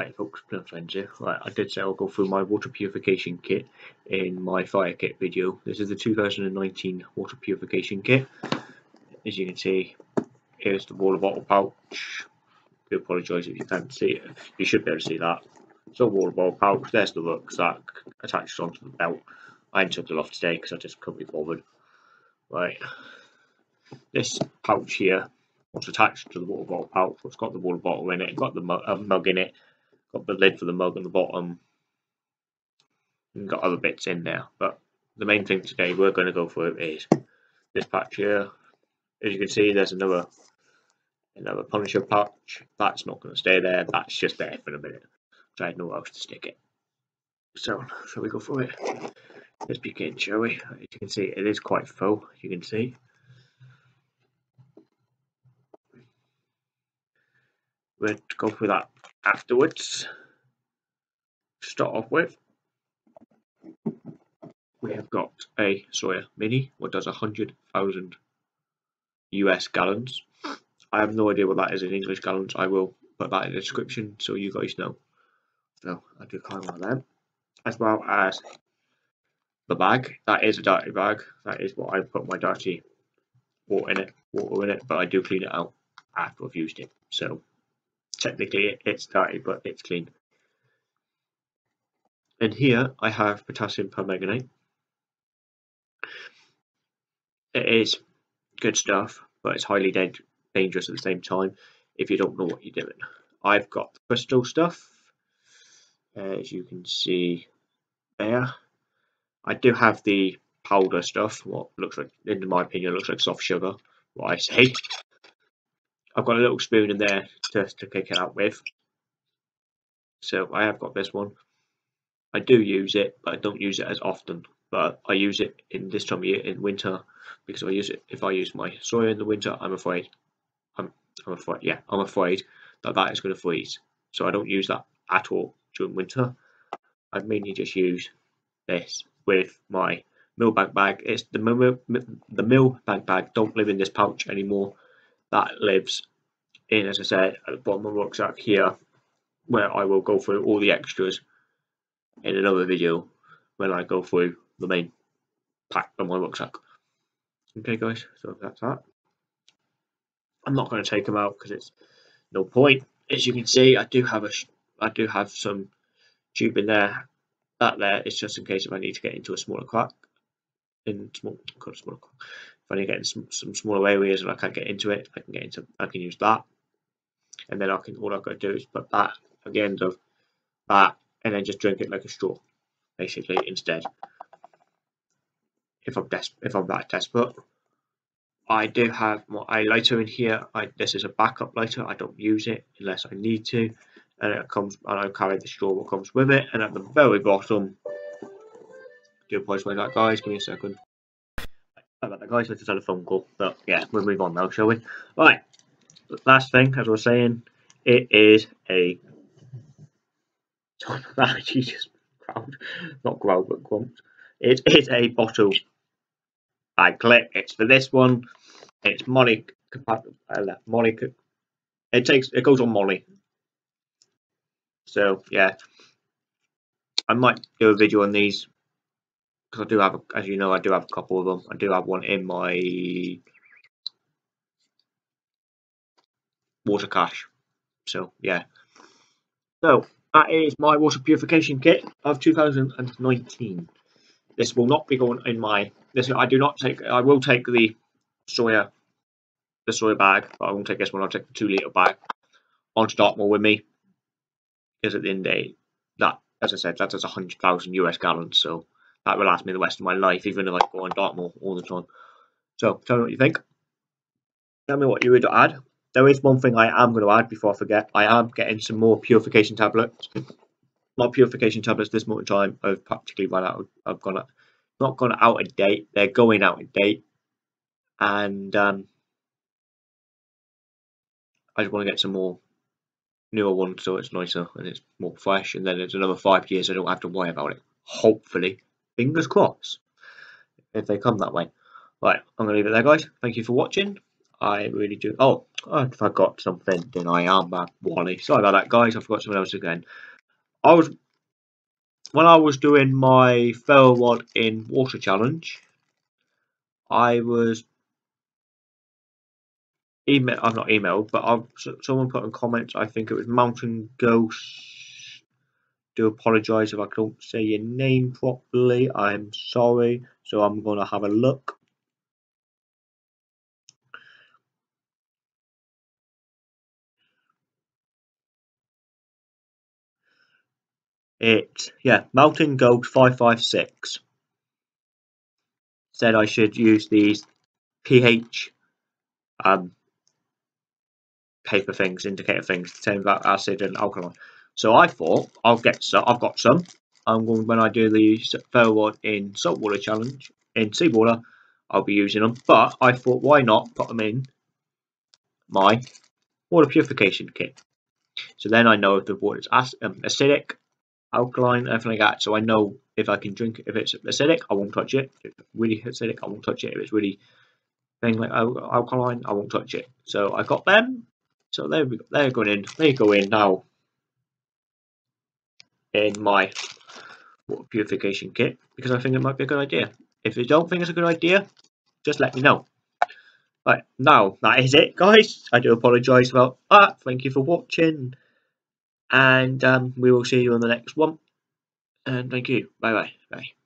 Right folks, Plum. Right, I did say I'll go through my water purification kit in my fire kit video. This is the 2019 water purification kit. As you can see, here's the water bottle pouch. I apologise if you can't see it. You should be able to see that. So water bottle pouch, there's the rucksack attached onto the belt. I took it off today because I just couldn't be bothered. Right, this pouch here was attached to the water bottle pouch. It's got the water bottle in it, got the uh, mug in it, got the lid for the mug on the bottom, and got other bits in there. But the main thing today we're going to go for is this patch here. As you can see, there's another another Punisher patch. That's not going to stay there. That's just there for a minute. So I had nowhere else to stick it. So, shall we go for it? Let's begin, shall we? As you can see, it is quite full. as You can see. We'll go for that afterwards. Start off with, we have got a Sawyer Mini, what does 100,000 US gallons. I have no idea what that is in English gallons. I will put that in the description so you guys know. So I do kind of like that. As well as the bag. That is a dirty bag. That is what I put my dirty water in it, water in it, but I do clean it out after I've used it. So technically it's dirty, but it's clean. And here I have potassium permanganate. It is good stuff, but it's highly dangerous at the same time if you don't know what you're doing. I've got the crystal stuff, as you can see there. I do have the powder stuff, what looks like, in my opinion, looks like soft sugar, what I say. I've got a little spoon in there to, to kick it out with. So I have got this one. I do use it, but I don't use it as often. But I use it in this time of year in winter because I use it. If I use my Sawyer in the winter, I'm afraid. I'm, I'm afraid. Yeah, I'm afraid that that is going to freeze. So I don't use that at all during winter. I mainly just use this with my Milbank bag. It's the the Milbank bag. Don't live in this pouch anymore that lives in, as I said, at the bottom of the rucksack here, where I will go through all the extras in another video when I go through the main pack of my rucksack. Okay, guys, so that's that. I'm not going to take them out because it's no point. As you can see, I do have a, I do have some tube in there. That there is just in case if I need to get into a smaller crack. In small, if I need to get in some, some smaller areas and I can't get into it, I can get into I can use that. And then I can all I've got to do is put that at the end of that and then just drink it like a straw, basically instead. If I'm des if I'm that desperate. I do have my lighter in here. I, this is a backup lighter. I don't use it unless I need to. And it comes and I carry the straw that comes with it. And at the very bottom, do apologize for that guys, give me a second about that, guys. I just had a phone call. But yeah, we'll move on now, shall we? Right. Last thing, as I was saying, it is a. Jesus, not growl, but grumped. It is a bottle I click. It's for this one. It's MOLLE. Uh, MOLLE. It takes. It goes on MOLLE. So yeah, I might do a video on these because I do have, as you know, I do have a couple of them. I do have one in my water cache. So yeah. So that is my water purification kit of 2019. This will not be going in my. This I do not take. I will take the Sawyer, the Sawyer bag, but I won't take this one. I'll take the two liter bag onto Dartmoor with me. Because at the end of the day, that, as I said, that is 100,000 US gallons. So that will last me the rest of my life, even if I go on Dartmoor all the time. So, tell me what you think. Tell me what you would add. There is one thing I am going to add before I forget. I am getting some more purification tablets. My purification tablets this in time have practically run out. I've gone not gone out of date. They're going out of date, and um, I just want to get some more newer ones so it's nicer and it's more fresh. And then it's another five years. I don't have to worry about it. Hopefully, fingers crossed if they come that way. Right, I'm going to leave it there, guys. Thank you for watching. I really do. Oh, I forgot something, then I ah, am bad Wally. Sorry about that, guys. I forgot something else again. I was when I was doing my Ferro Rod in Water Challenge. I was email. I'm not emailed, but I've, someone put in comments. I think it was Mountain Ghost. Do apologise if I don't say your name properly. I'm sorry. So I'm gonna have a look. It yeah, Mountain Goat five five six said I should use these pH um, paper things, indicator things, saying about acid and alkaline. So I thought I'll get some. I've got some. I'm going when I do the Ferro Rod in saltwater challenge in seawater. I'll be using them, but I thought why not put them in my water purification kit. So then I know if the water is um, acidic alkaline, everything like that. So I know if I can drink it. if it's acidic, I won't touch it. If it's really acidic, I won't touch it. If it's really thing like alkaline, I won't touch it. So I got them. So there we go. They're going in. They go in now in my water purification kit because I think it might be a good idea. If you don't think it's a good idea, just let me know. Right, now that is it, guys. I do apologise about that. Thank you for watching and um, we will see you on the next one. And thank you. Bye bye. Bye.